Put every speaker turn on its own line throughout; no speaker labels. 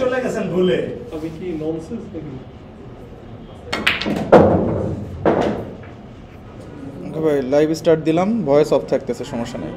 চলে গেছেন ভুলে।
আমি কি ননসেন্স নাকি
ভাই লাইভ স্টার্ট দিলাম ভয়েস অফ থাকতেছে সমস্যা নেই।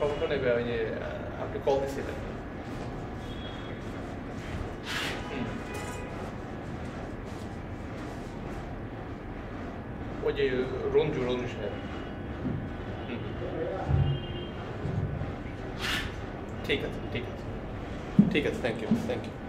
না নেবে ওই যে আপনি কল দিছিলেন হুম। ওই যে রঞ্জু রঞ্জু সাহেব। ঠিক আছে ঠিক আছে ঠিক আছে থ্যাংক ইউ থ্যাংক ইউ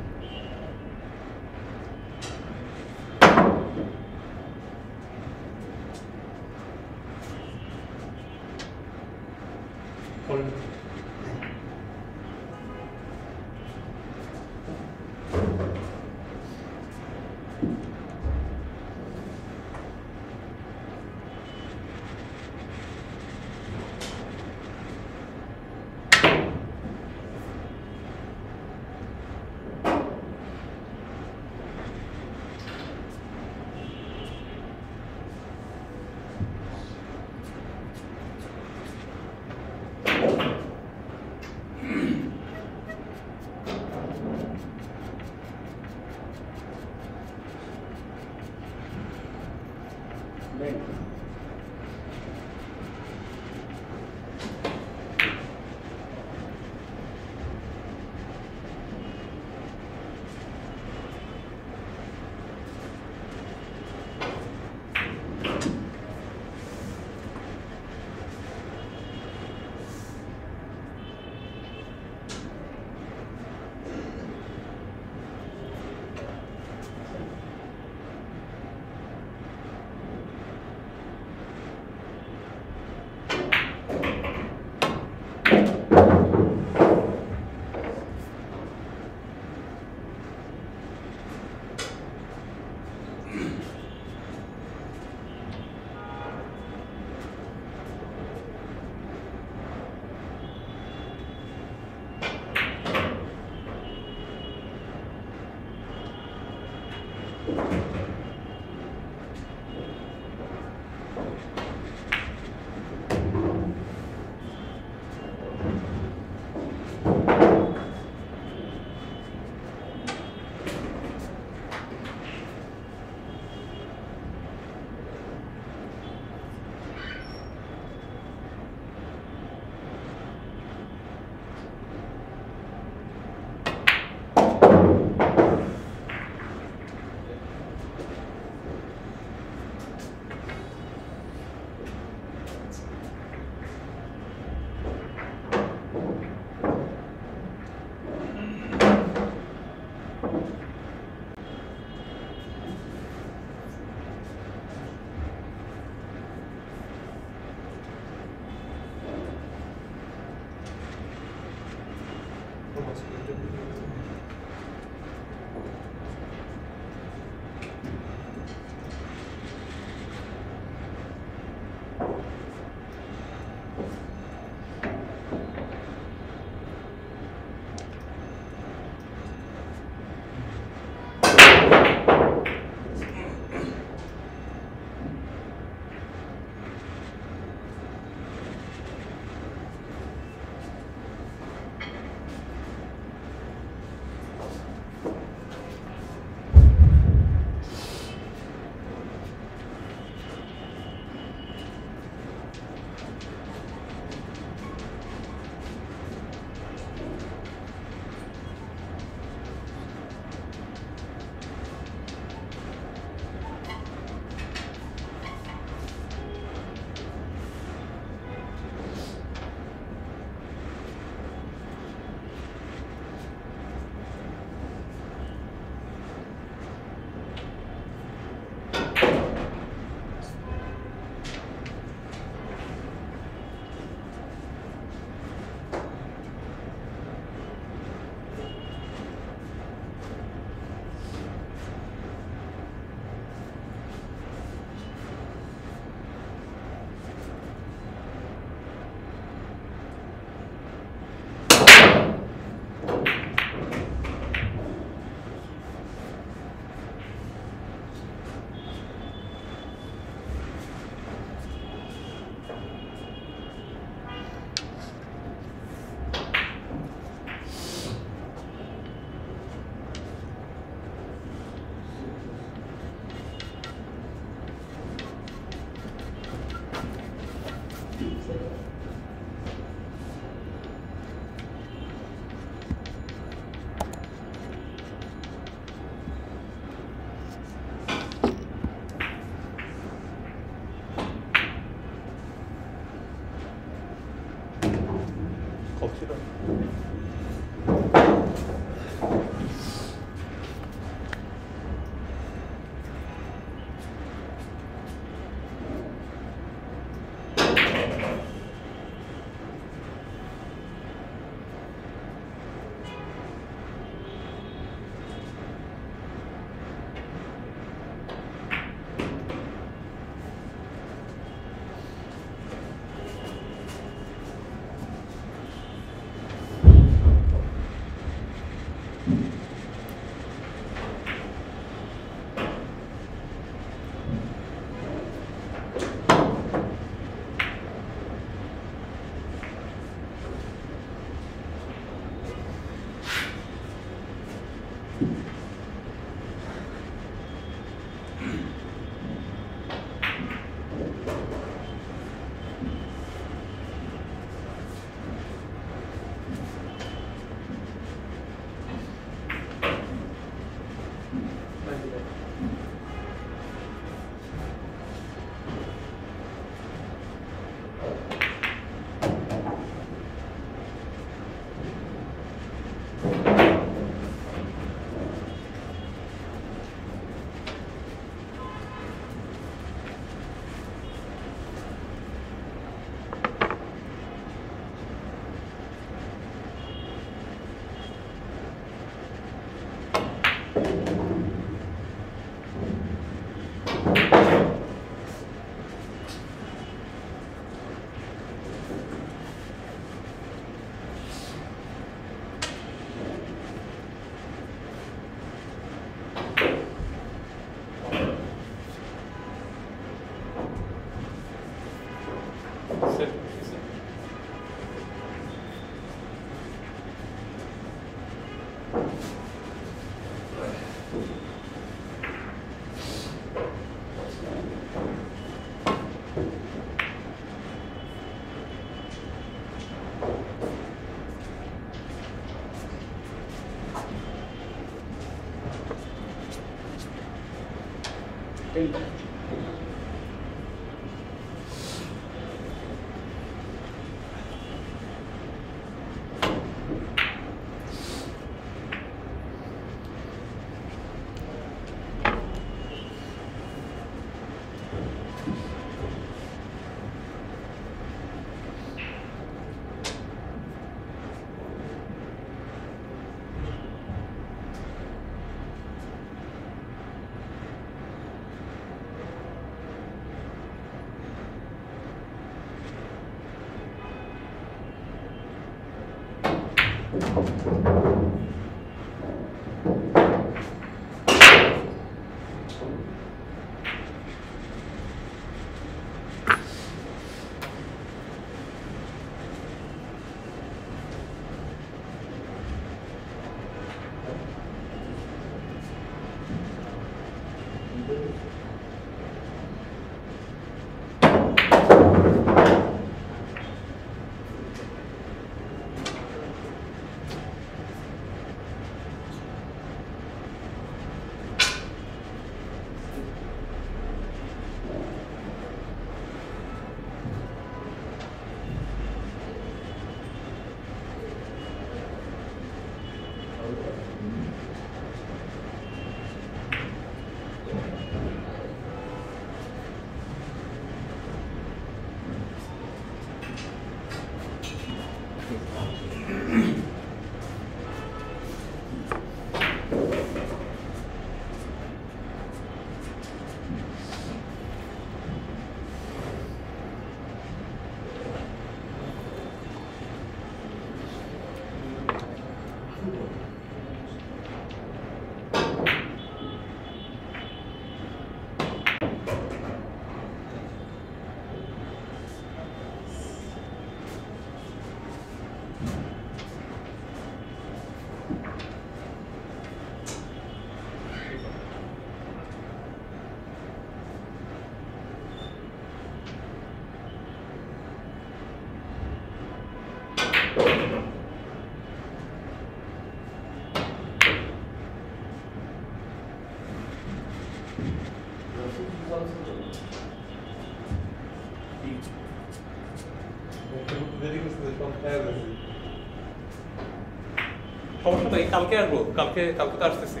কালকে আসব, কালকে কালকে তো আসতেছি।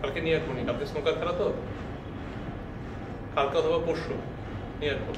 কালকে নিয়ে আসব নি। কালকে স্নোকার খেলা তো? কালকে অথবা পরশু নিয়ে আসব।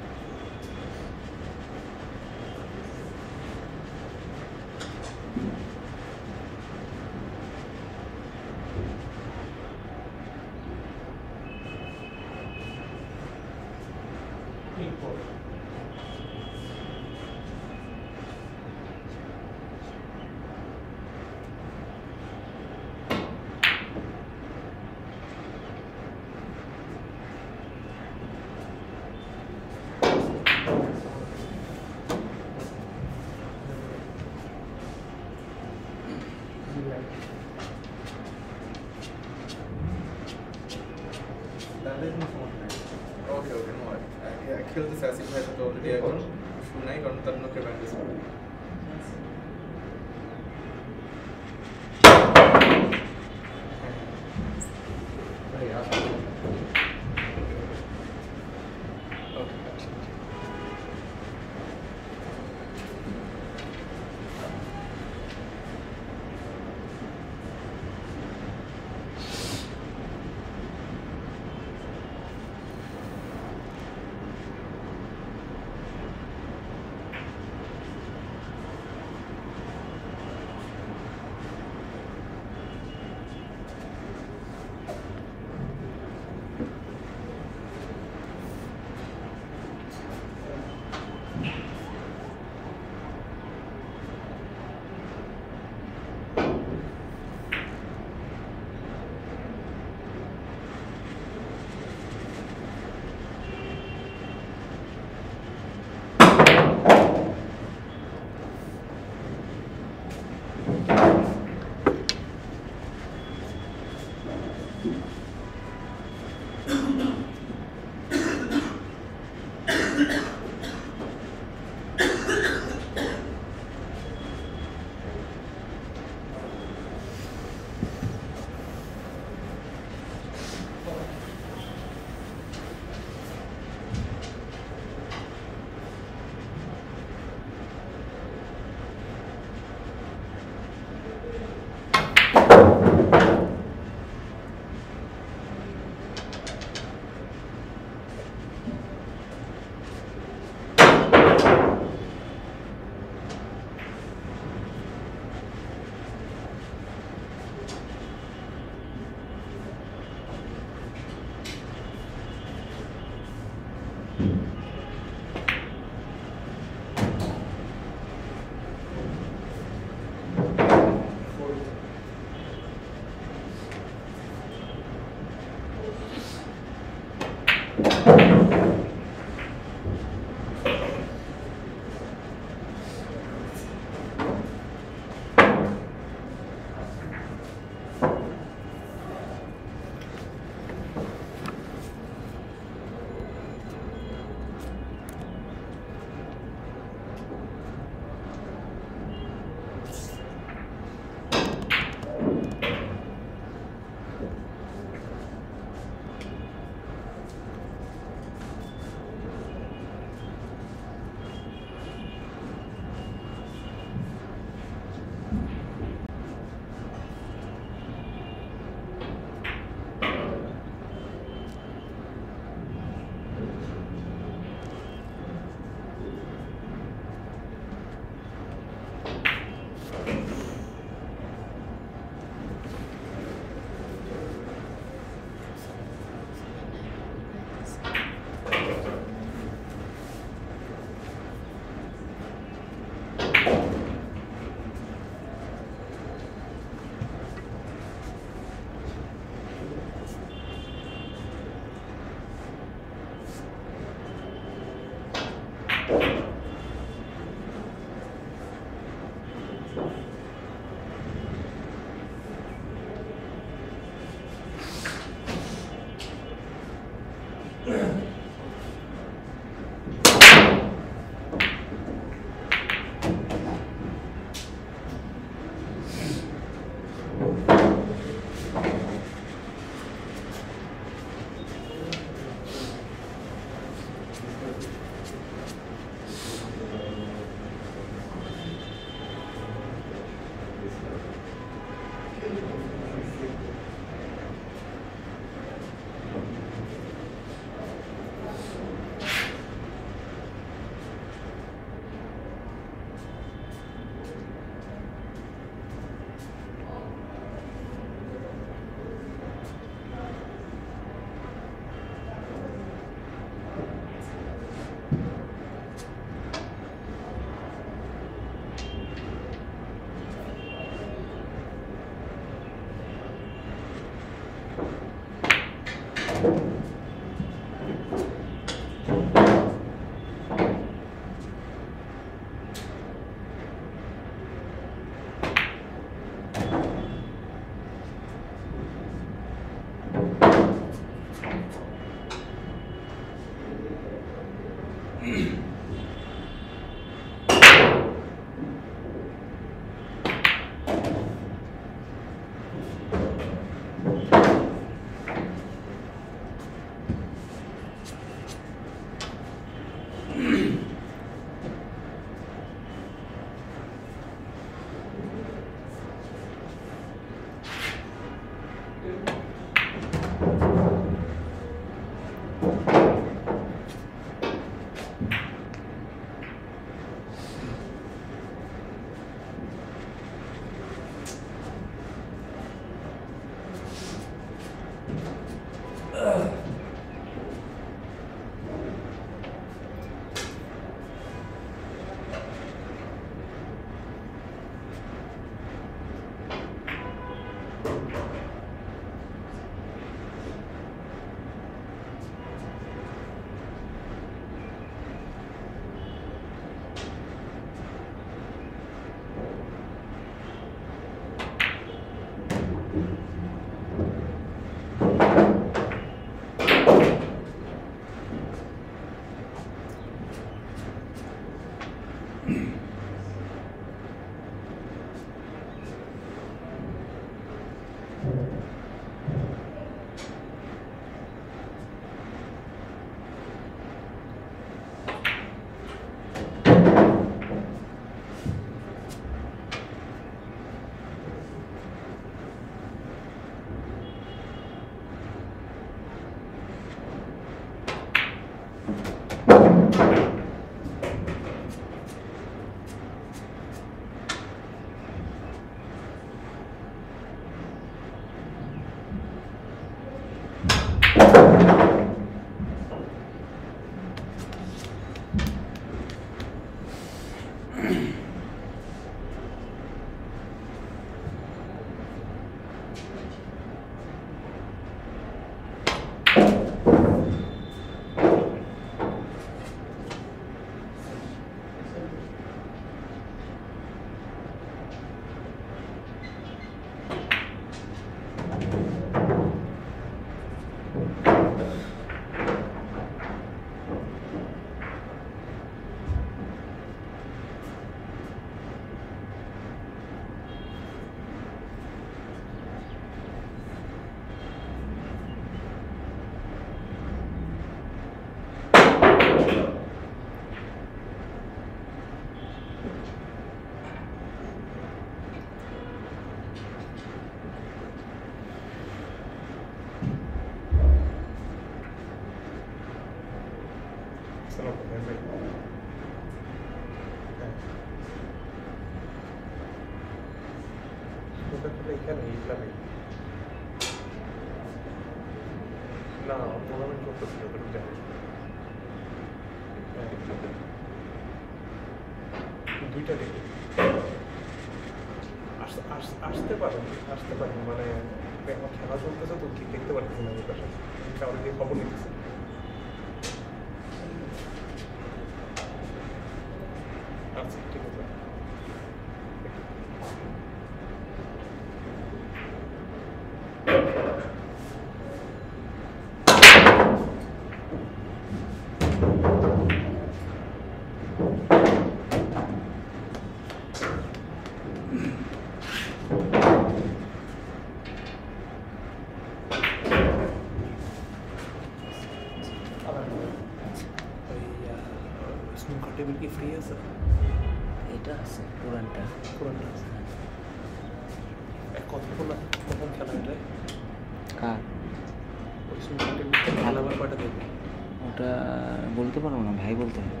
বলতে পারব না ভাই বলতে পারব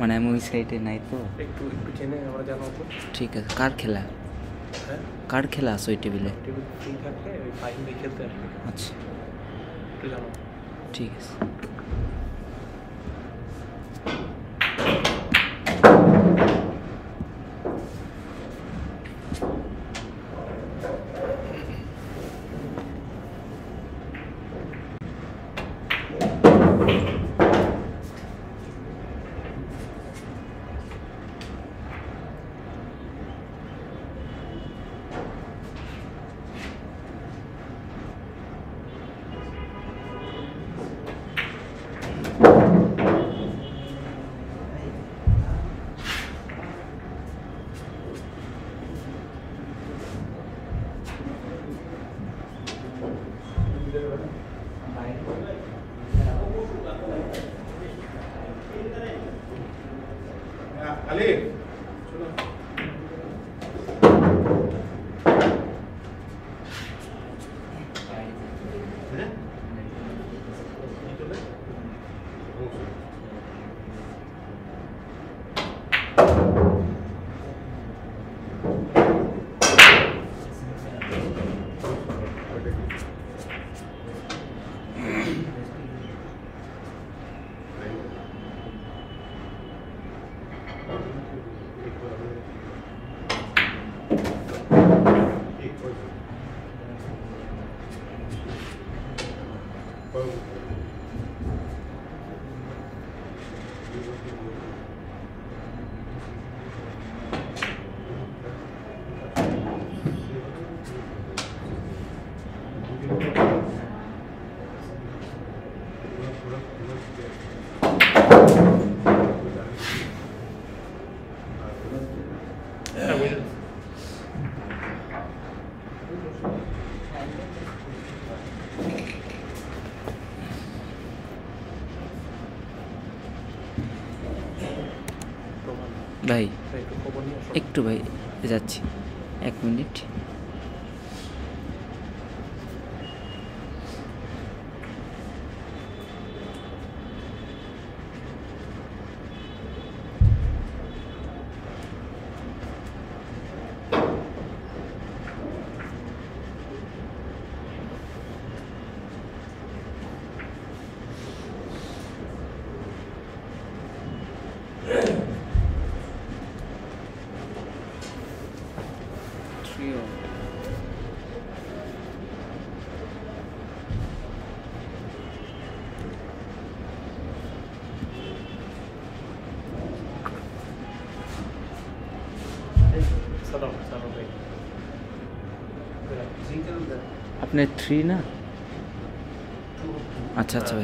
মানে আমি ওই সাইডে নাই তো।
একটু একটু জেনে আমরা জানাব
ঠিক আছে কার খেলা?
হ্যাঁ?
কার খেলা আছে ওই টেবিলে
টেবিল খেলতে
আচ্ছা। ঠিক আছে। ler,
একটু
ভাই যাচ্ছি। এক মিনিট। China. Ah, chacho.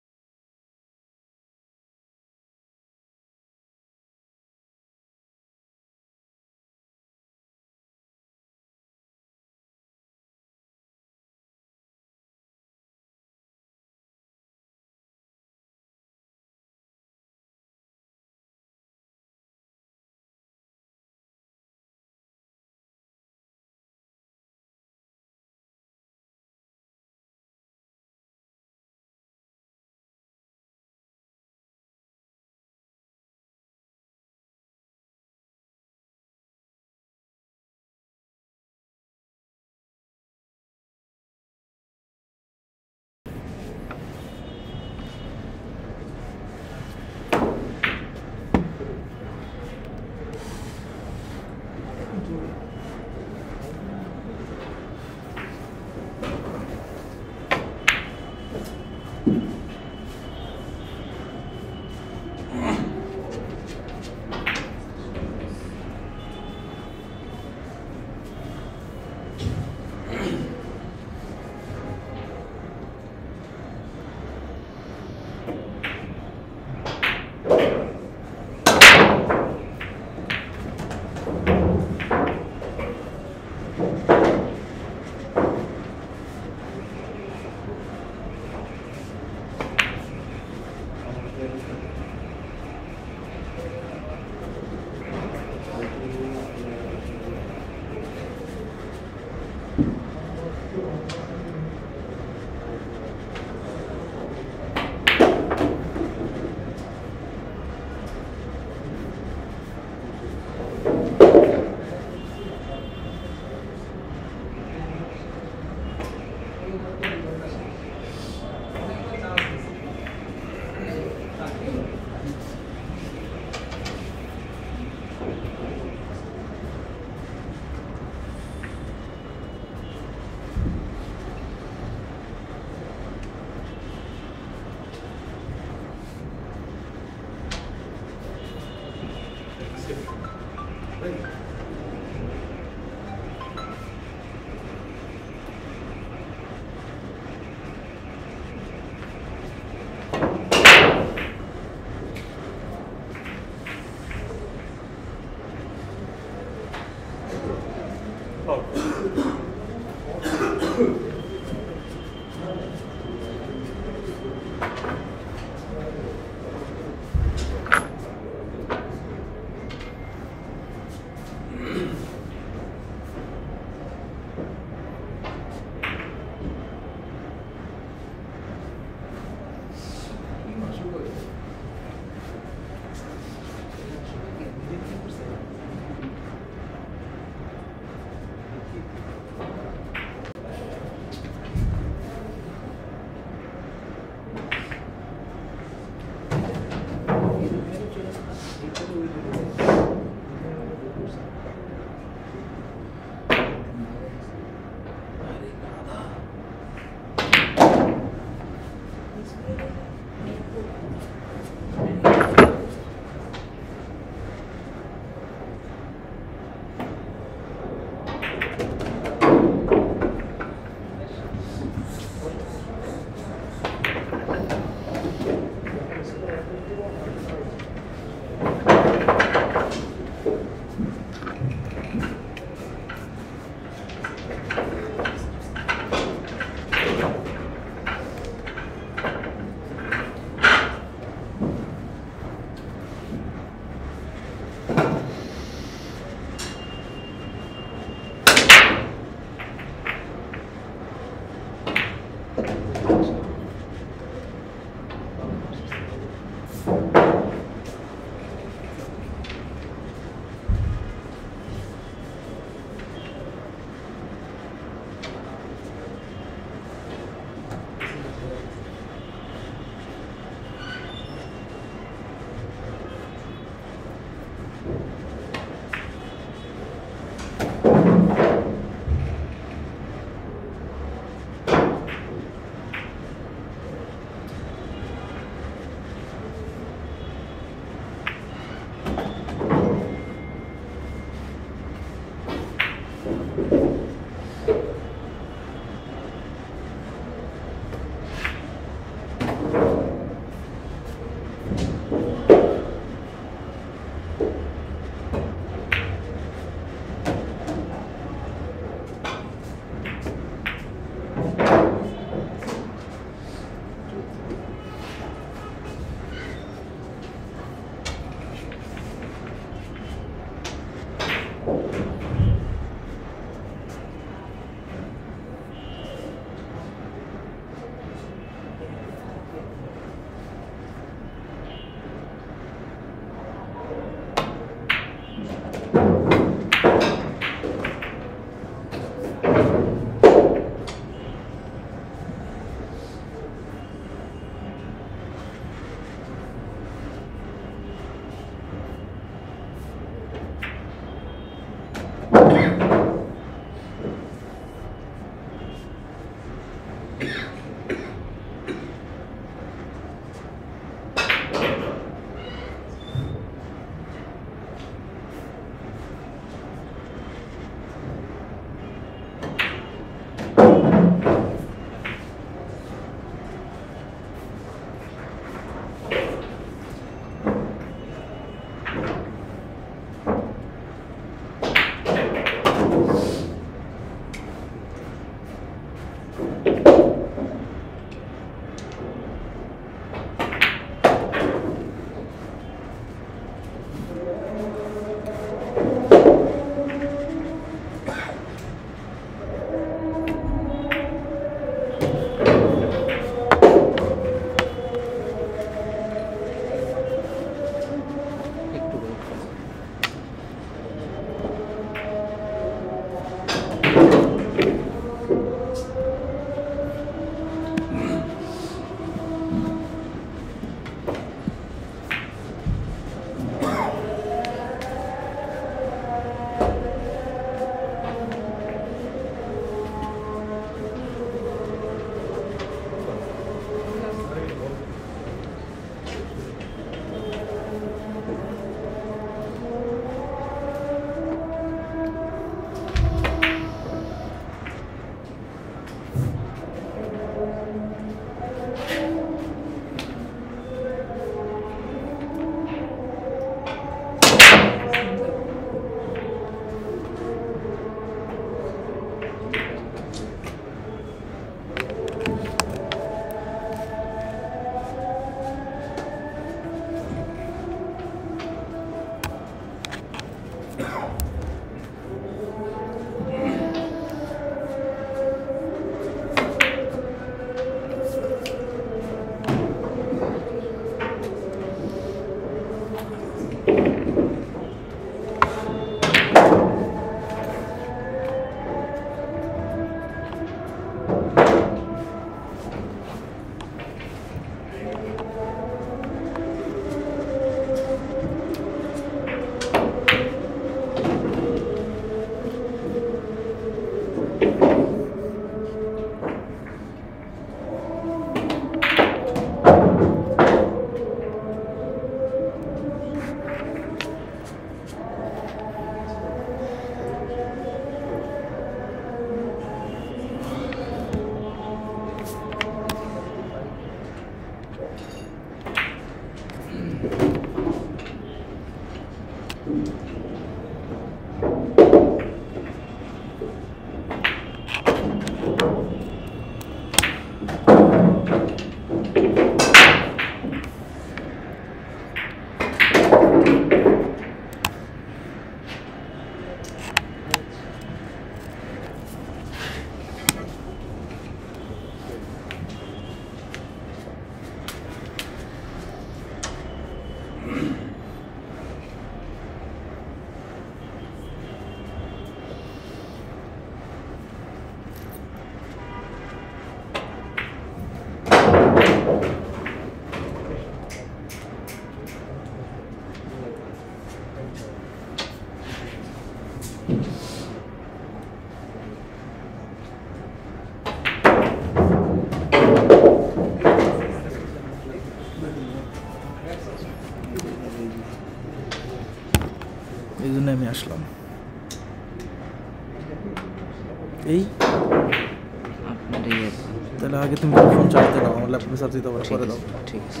দাও চার্জ দিতে পারো দাও।
ঠিক আছে।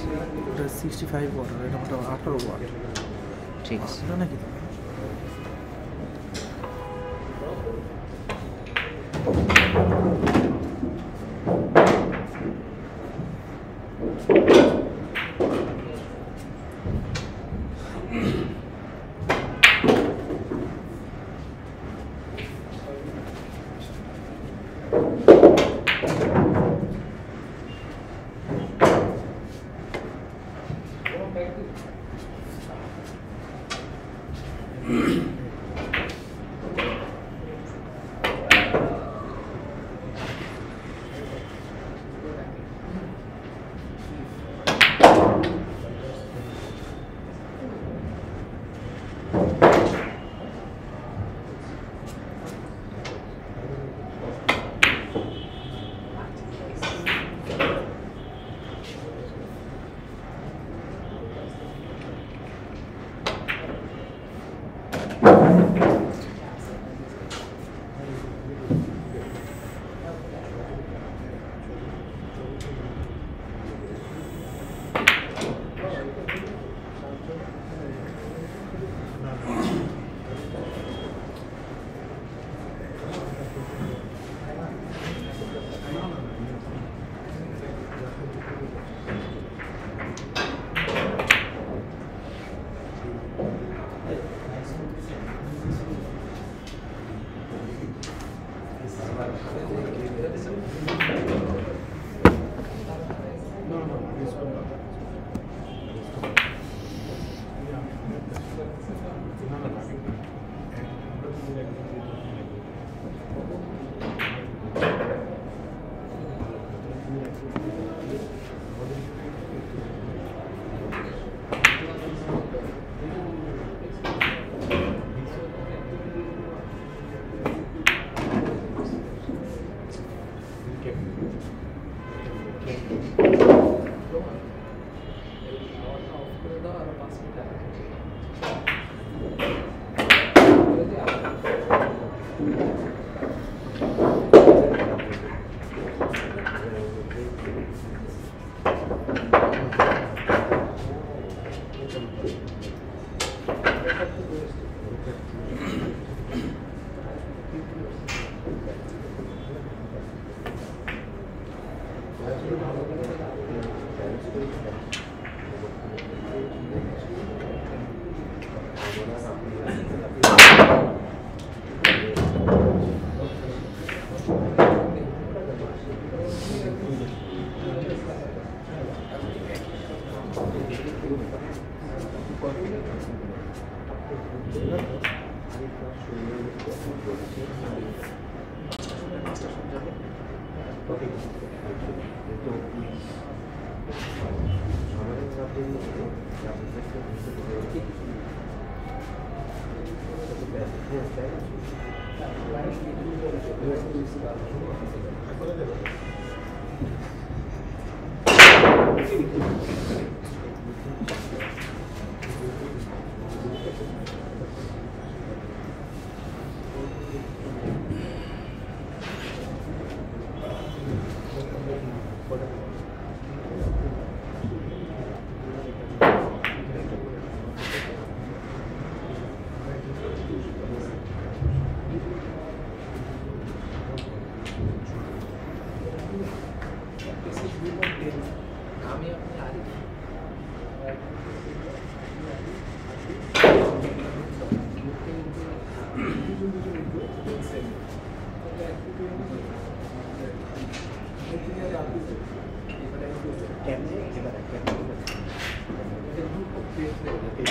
এটা সিক্সটি ফাইভ এটা মোটামুটি আঠারো ওয়াট
ঠিক আছে।
নাকি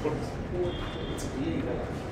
不是，我职业一个篮球。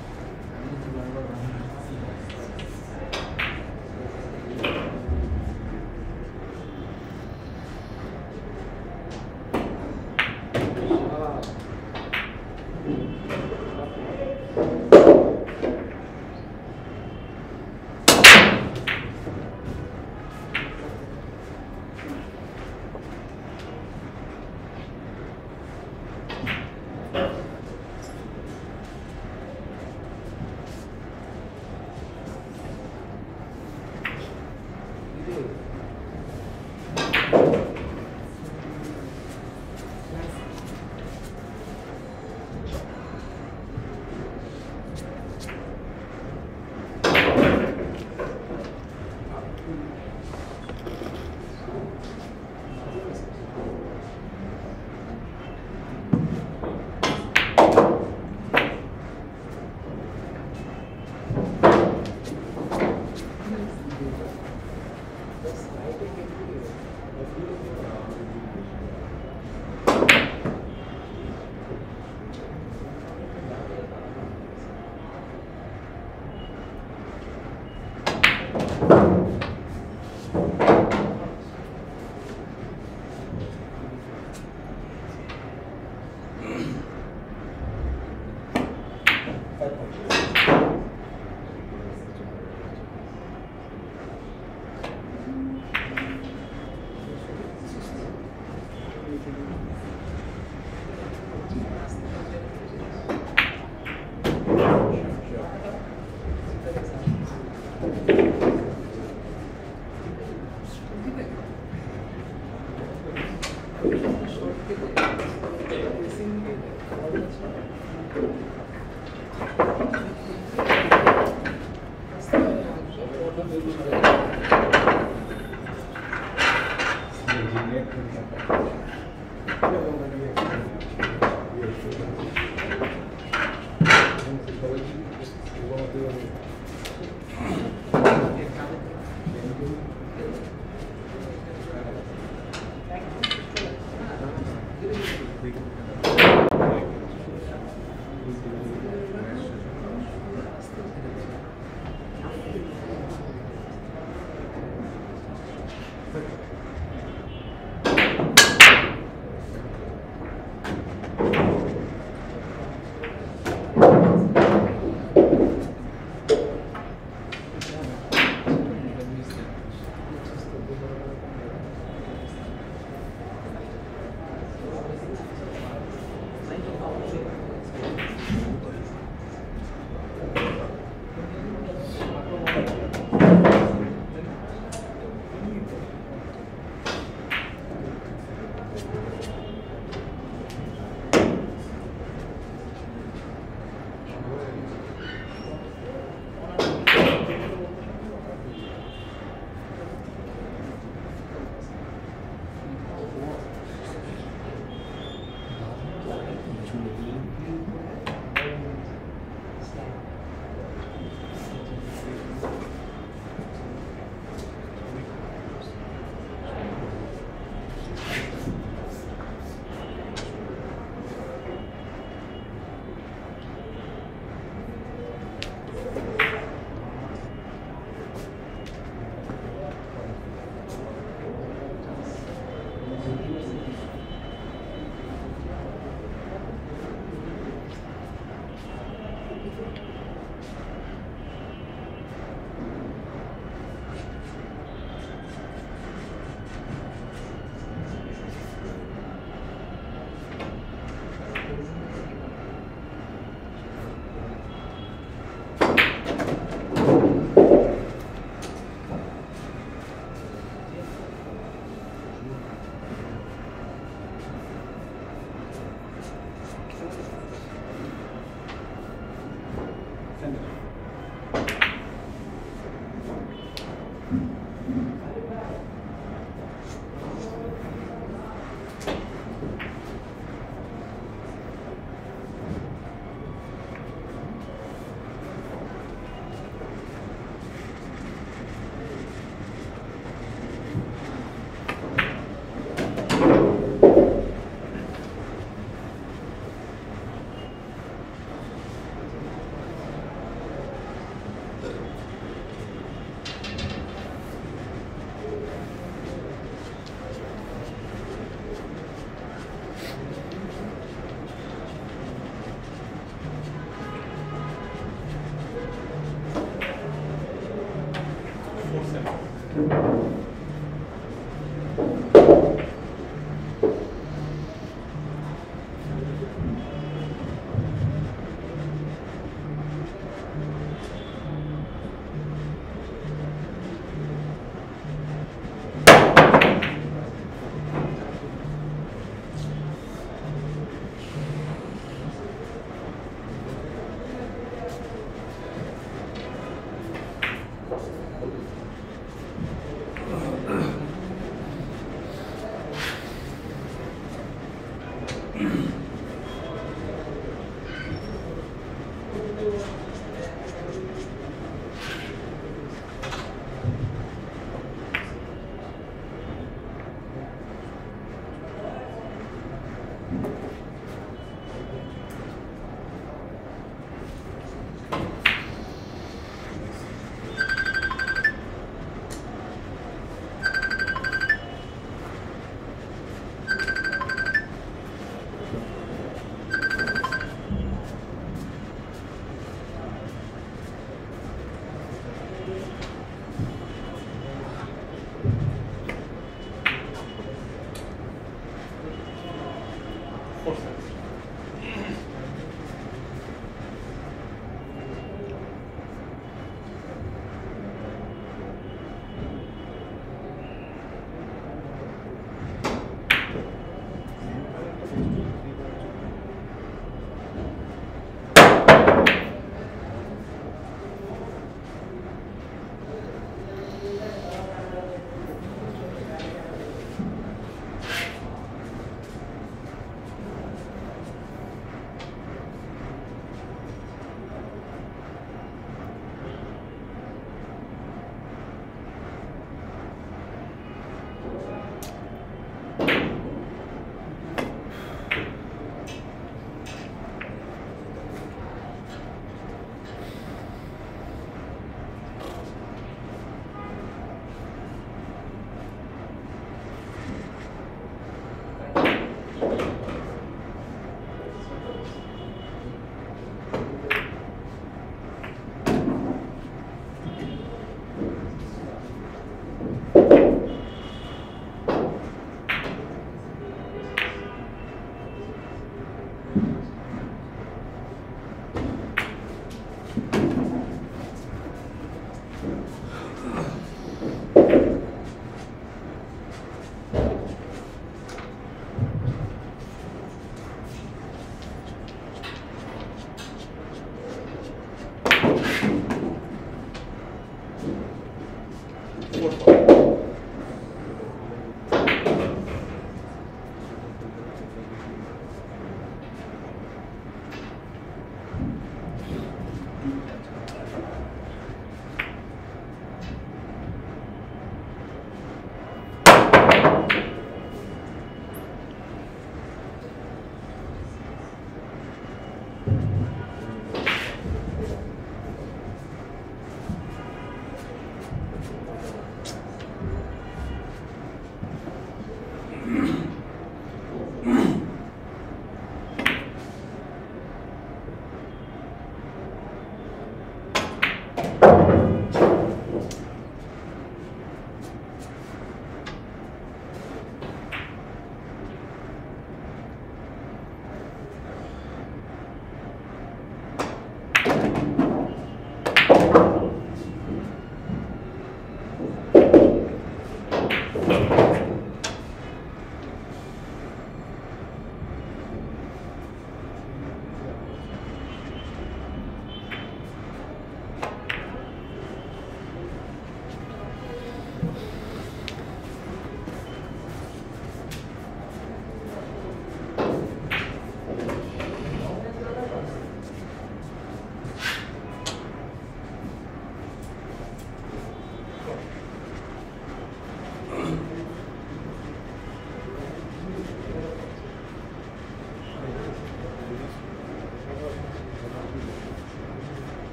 force them out.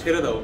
ছেড়ে দাও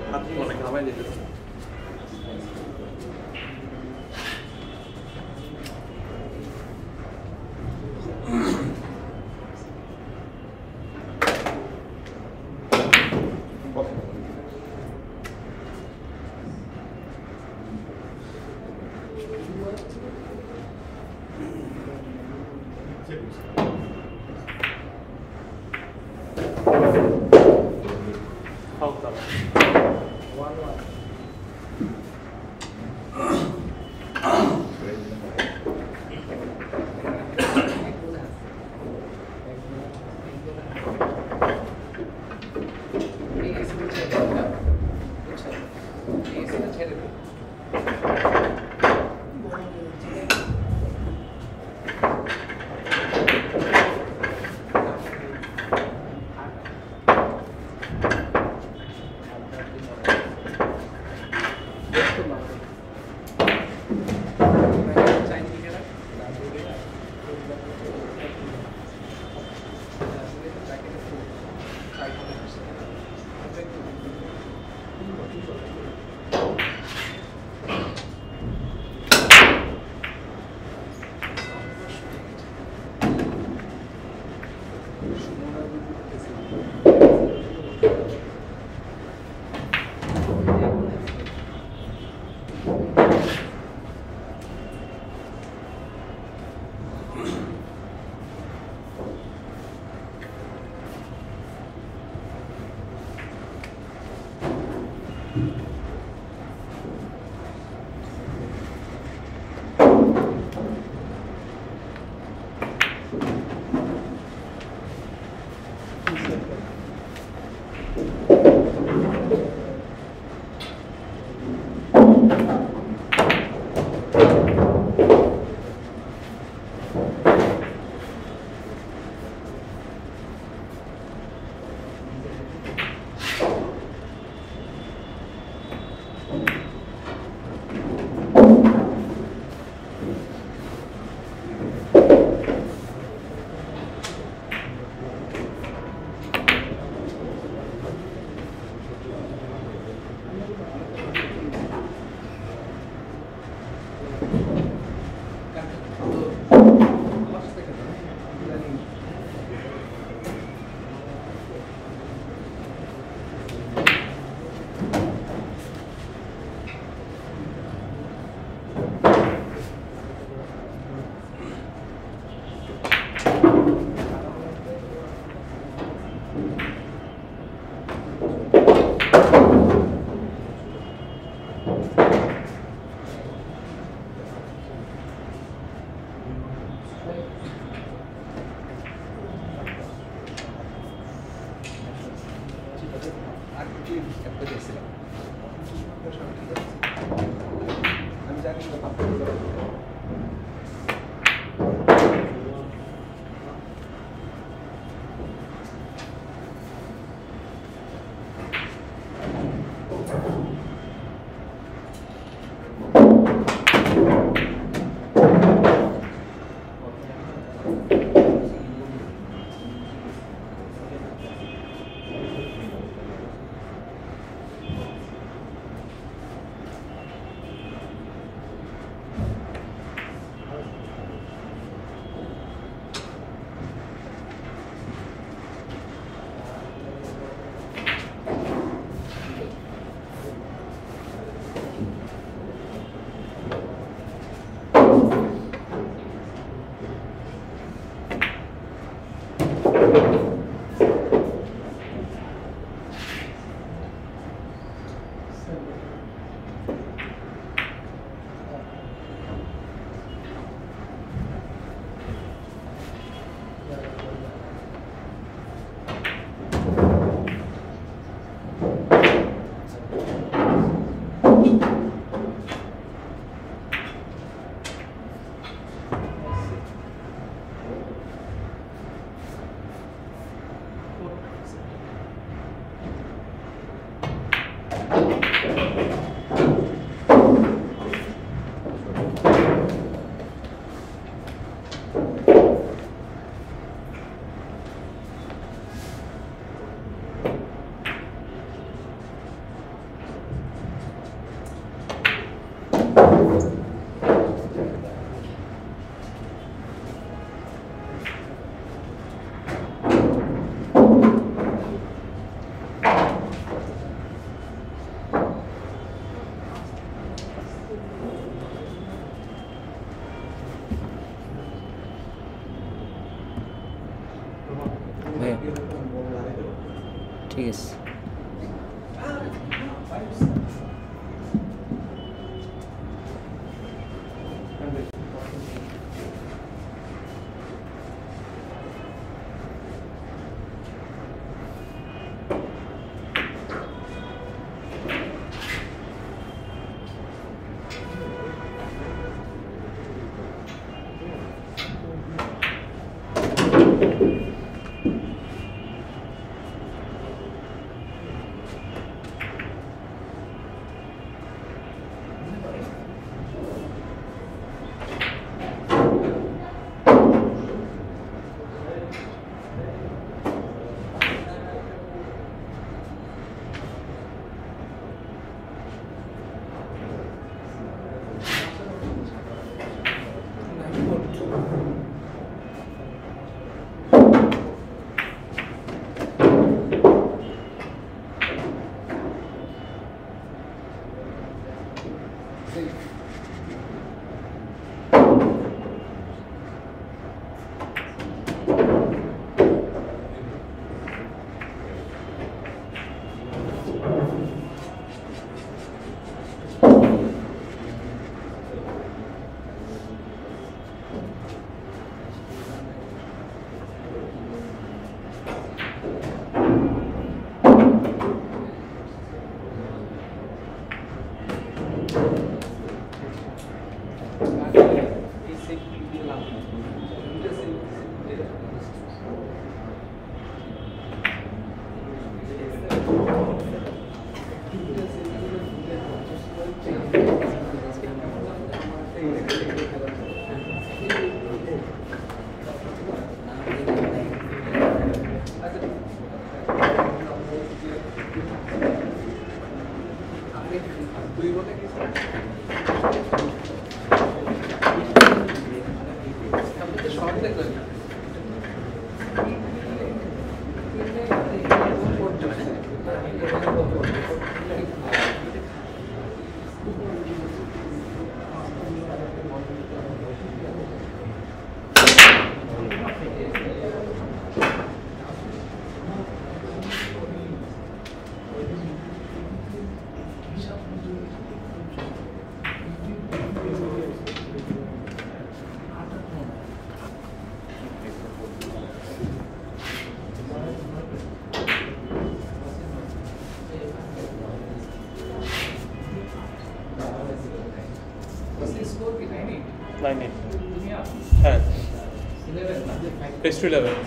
history level.